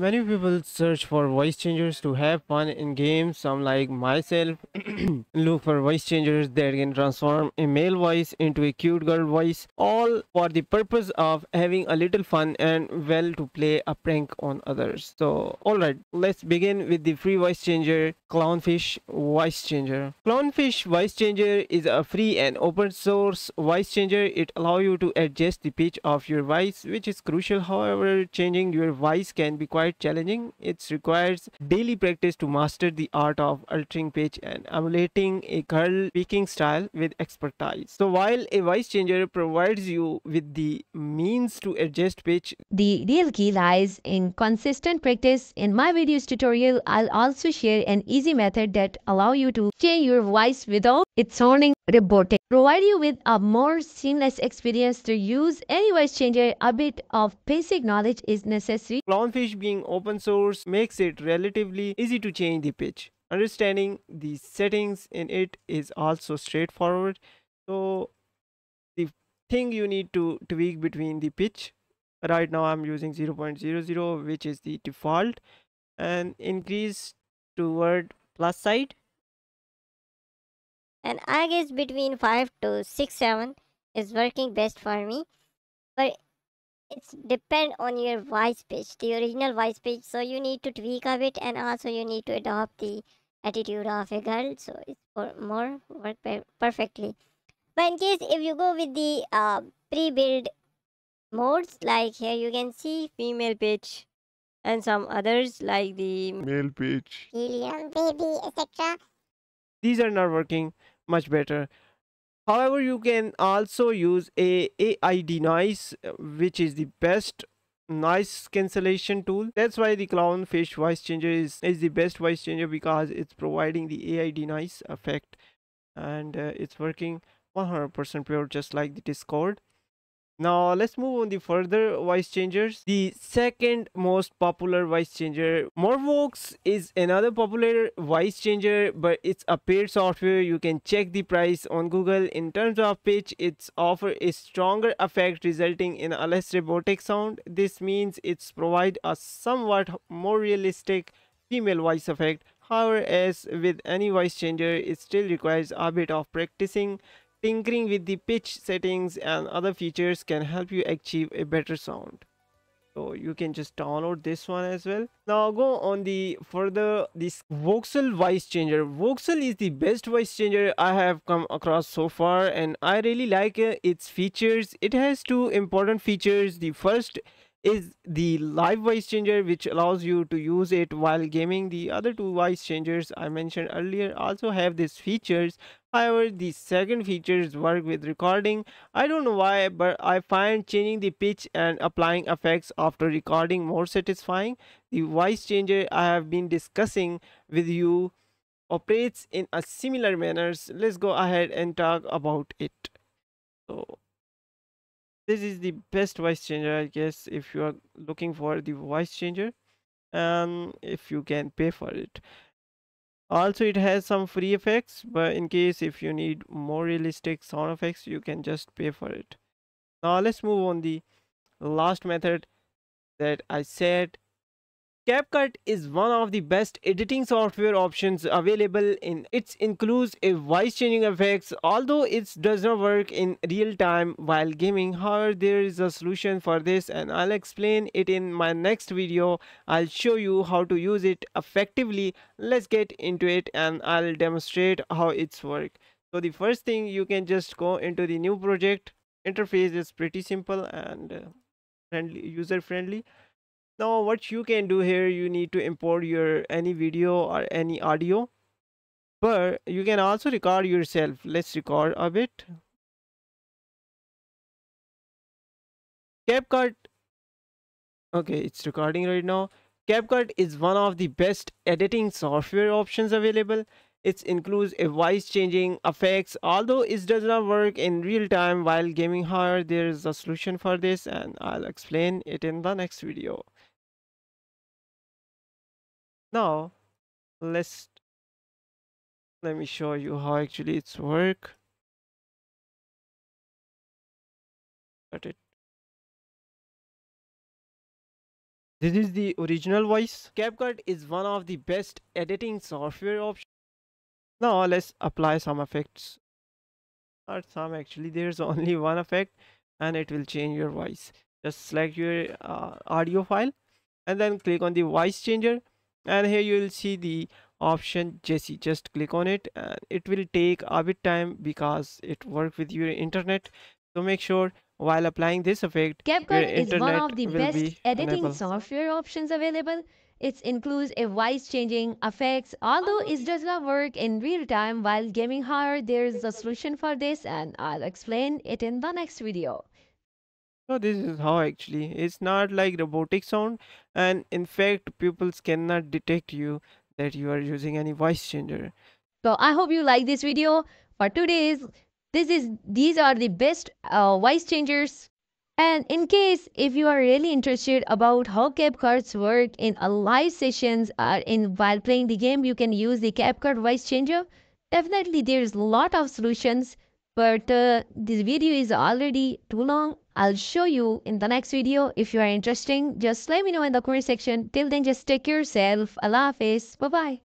Many people search for voice changers to have fun in games. Some, like myself, look for voice changers that can transform a male voice into a cute girl voice, all for the purpose of having a little fun and well to play a prank on others. So, alright, let's begin with the free voice changer Clownfish Voice Changer. Clownfish Voice Changer is a free and open source voice changer. It allows you to adjust the pitch of your voice, which is crucial. However, changing your voice can be quite challenging. It requires daily practice to master the art of altering pitch and emulating a girl speaking style with expertise. So while a voice changer provides you with the means to adjust pitch, The real key lies in consistent practice. In my videos tutorial, I'll also share an easy method that allow you to change your voice without it sounding robotic. Provide you with a more seamless experience to use any voice changer. A bit of basic knowledge is necessary. Clownfish being open source makes it relatively easy to change the pitch. Understanding the settings in it is also straightforward. So the thing you need to tweak between the pitch right now I'm using 0.00 which is the default and increase toward plus side and I guess between 5 to 6 7 is working best for me but it's depend on your voice pitch the original voice pitch. So you need to tweak a bit and also you need to adopt the attitude of a girl. So it's for more work perfectly. But in case if you go with the uh, pre-built modes like here you can see female pitch and some others like the male pitch. helium baby etc these are not working much better. However you can also use a ai denoise uh, which is the best noise cancellation tool. That's why the clownfish voice changer is, is the best voice changer because it's providing the ai denoise effect and uh, it's working 100% pure just like the discord now let's move on the further voice changers. The second most popular voice changer, MorphVOX is another popular voice changer, but it's a paid software. You can check the price on Google. In terms of pitch, it's offer a stronger effect resulting in a less robotic sound. This means it's provide a somewhat more realistic female voice effect. However, as with any voice changer, it still requires a bit of practicing tinkering with the pitch settings and other features can help you achieve a better sound. So you can just download this one as well. Now go on the further this Voxal voice changer. Voxal is the best voice changer i have come across so far and i really like uh, its features. It has two important features. The first is the live voice changer which allows you to use it while gaming. The other two voice changers i mentioned earlier also have these features. However the second features work with recording. I don't know why but i find changing the pitch and applying effects after recording more satisfying. The voice changer i have been discussing with you operates in a similar manners let's go ahead and talk about it. So this is the best voice changer i guess if you are looking for the voice changer and if you can pay for it. Also it has some free effects but in case if you need more realistic sound effects you can just pay for it. Now let's move on the last method that i said CapCut is one of the best editing software options available in it includes a voice changing effects although it does not work in real time while gaming. However there is a solution for this and I'll explain it in my next video. I'll show you how to use it effectively. Let's get into it and I'll demonstrate how it's work. So the first thing you can just go into the new project. Interface is pretty simple and uh, friendly user friendly now what you can do here you need to import your any video or any audio. But you can also record yourself. Let's record a bit. CapCut. Okay it's recording right now. CapCut is one of the best editing software options available. It includes a voice changing effects although it does not work in real time while gaming. Hard there is a solution for this and i'll explain it in the next video now let's let me show you how actually it's work got it This is the original voice. CapCut is one of the best editing software options. Now let's apply some effects. Not some actually, there's only one effect and it will change your voice. Just select your uh, audio file and then click on the voice changer and here you will see the option Jesse just click on it and it will take a bit time because it works with your internet so make sure while applying this effect CapCut is one of the best be editing software options available. It includes a voice changing effects. Although it does not work in real time while gaming hard, there is a solution for this and I'll explain it in the next video. So this is how actually it's not like robotic sound and in fact pupils cannot detect you that you are using any voice changer So I hope you like this video. For today's, this is these are the best uh, voice changers. And in case if you are really interested about how CapCuts work in a live sessions or in while playing the game, you can use the CapCut voice changer. Definitely, there's lot of solutions, but uh, this video is already too long. I'll show you in the next video. If you are interested, just let me know in the comment section. Till then, just take care yourself. Allah Hafiz. Bye bye.